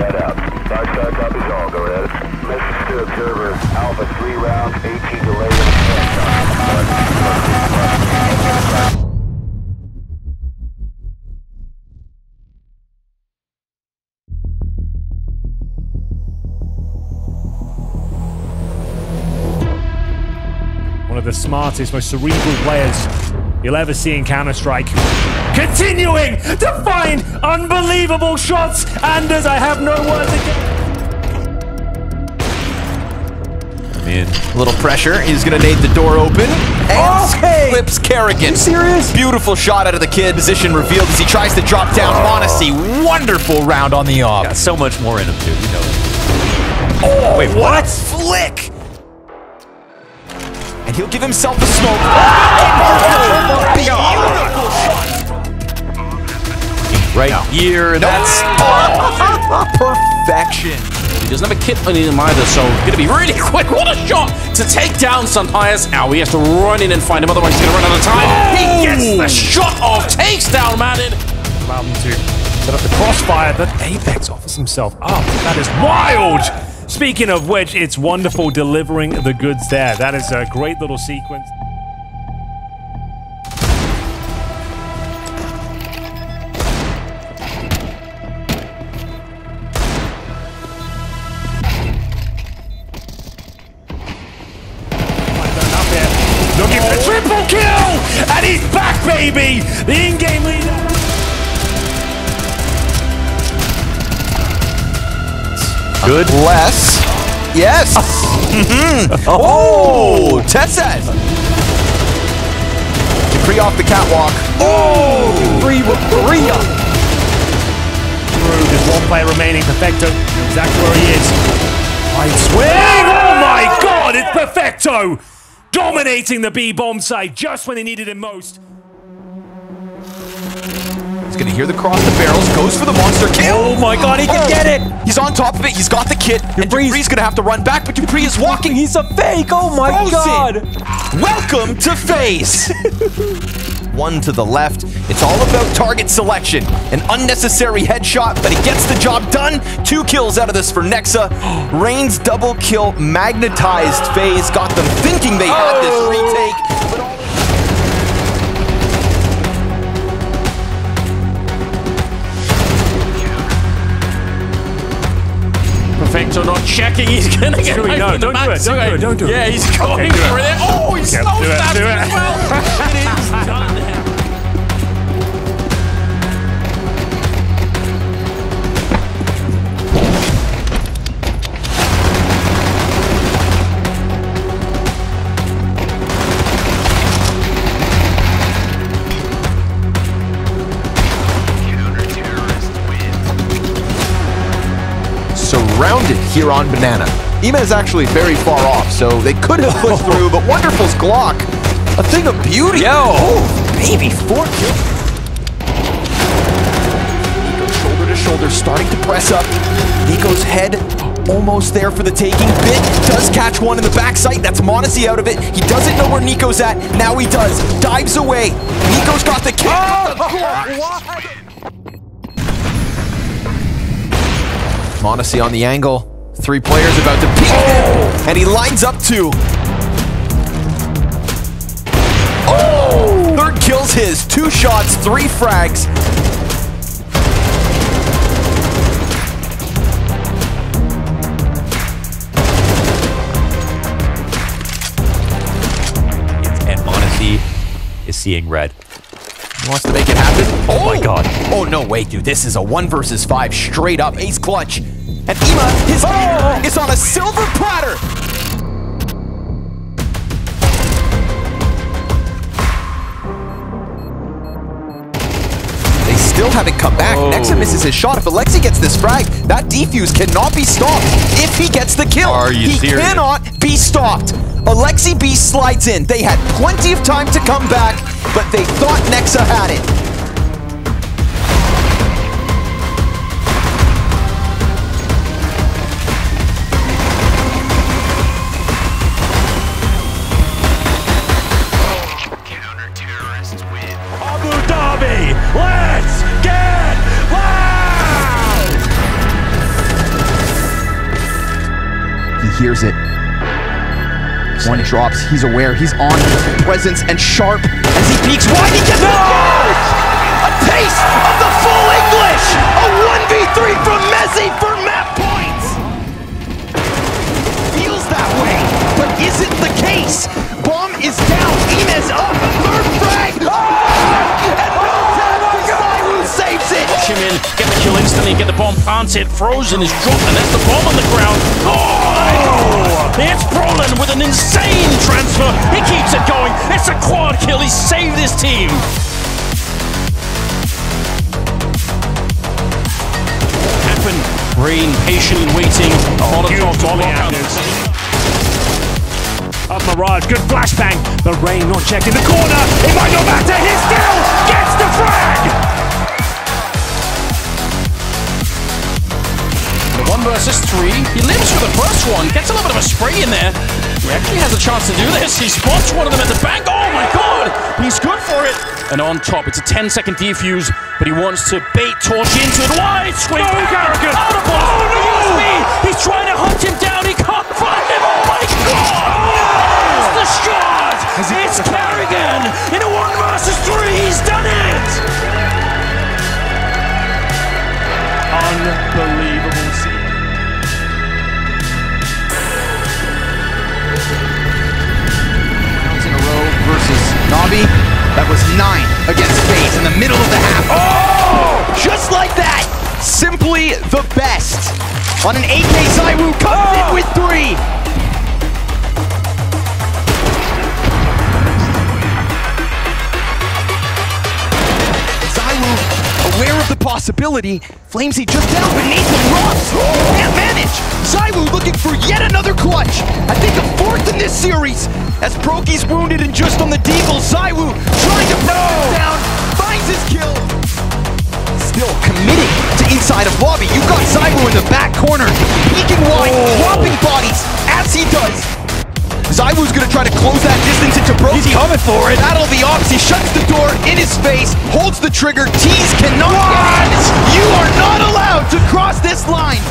out. All. Go ahead. Message to observer. Alpha 3 rounds, 18 delay. One of the smartest, most cerebral players you'll ever see in Counter-Strike. Continuing to find unbelievable shots, Anders, I have no words again. In. A little pressure. He's going to nade the door open. And Okay. clips karrigan. You serious? Beautiful shot out of the kid. Position revealed as he tries to drop down oh. Monacy. Wonderful round on the off. Got so much more in him, dude. You know. Oh, wait, what? Flick! And he'll give himself a smoke. Ah! Beautiful oh shot. Right here, and that's Oh, perfection. He doesn't have a kit on him either, so gonna be really quick. What a shot to take down Sunpire's. Ow, he has to run in and find him, otherwise he's gonna run out of time. He gets the shot off, takes down Madden. Allow them to set up the crossfire, but Apex offers himself up. That is wild! Speaking of which, it's wonderful delivering the goods there. That is a great little sequence. Good. Less. Yes. Mhm. Oh, TeSeS. dupreeh off the catwalk. Oh, Three with three up. through. There's one player remaining. Perfecto, exactly where he is. Wide swing! Oh my god, it's Perfecto! Dominating the B bomb site just when they needed him most. He's gonna hear the cross the barrels. Goes for the monster kill. Oh my god, he can oh. get it! He's on top of it. He's got the kit. And dupreeh's- dupreeh's gonna have to run back, but dupreeh is walking. He's a fake! Oh my Frozen. god! Welcome to FaZe! One to the left. It's all about target selection. An unnecessary headshot, but he gets the job done. Two kills out of this for Nexa. Reigns double kill magnetized phase, Got them thinking they had this oh. retake. Checking. He's gonna get right no, from don't do it, don't do it, don't do it. Yeah, he's going do it. for it. Oh, he Yeah, slows do it, down as well. it is done here on Banana. Ima is actually very far off, so they could have pushed through, but w0nderful's Glock, a thing of beauty. Yo. Oh, baby, four kill. NiKo shoulder to shoulder, starting to press up. NiKo's head almost there for the taking. b1t does catch one in the backside. That's m0NESY out of it. He doesn't know where NiKo's at. Now he does. Dives away. NiKo's got the kill. m0NESY on the angle. Three players about to peek him, and he lines up two. Oh! Third kills his. Two shots, three frags. And m0NESY is seeing red. He wants to make it happen. Oh, my oh! God. Oh no, wait, dude. This is a one versus five straight up ace clutch. And Ima, his leader, is on a silver platter. They still haven't come back. Nexa misses his shot. If Alexi gets this frag, that defuse cannot be stopped. If he gets the kill, Are you he serious? cannot be stopped. Aleksib slides in. They had plenty of time to come back, but they thought Nexa had it. Hears it. One drops, he's aware, he's on presence and sharp as he peeks wide, he gets kill! A taste of the full English! A 1v3 from mezii for map points! Feels that way, but is it the case? Bomb is down, Inez up, kill get the bomb planted, frozen is dropped, and that's the bomb on the ground. Oh! It's Brolin with an insane transfer. He keeps it going. It's a quad kill. He saved his team. Happen. Rain patiently waiting. Oh, Molotov huge volley. Up Mirage, good flashbang. The rain not checked in the corner. It might not matter. He still gets the frag. Versus three. He lives for the first one. Gets a little bit of a spray in there. He actually has a chance to do this. He spots one of them at the bank. Oh my god! He's good for it. And on top, it's a 10 second defuse, but he wants to bait Torch into it. Wide swing. No, karrigan. Out of bounds. Oh no! He's trying to hunt him down. He can't That was nine against FaZe in the middle of the half. Oh! oh! Just like that! Simply the best. On an AK, Zywoo comes in oh! with three. Zywoo, aware of the possibility, Flamesy just down beneath the rocks. Oh! Can't manage. Zywoo looking for yet another clutch. Series. As Broky's wounded and just on the deagle, Zywoo trying to him down, finds his kill. Still committed to inside of lobby. You've got Zywoo in the back corner, peeking wide, oh. dropping bodies as he does. Zywoo's gonna try to close that distance into Broky. He's coming for it. Battle of the Ops. He shuts the door in his face, holds the trigger. Tease cannot. You are not allowed to cross this line.